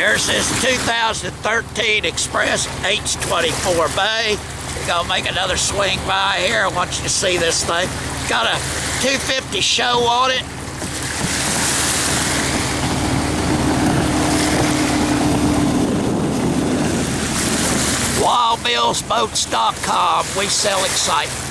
Here's this 2013 Xpress H24 Bay. We're gonna make another swing by here. I want you to see this thing. Got a 250 SHO on it. WildBillsBoats.com. We sell excitement.